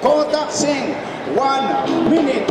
Kota Singh, one minute.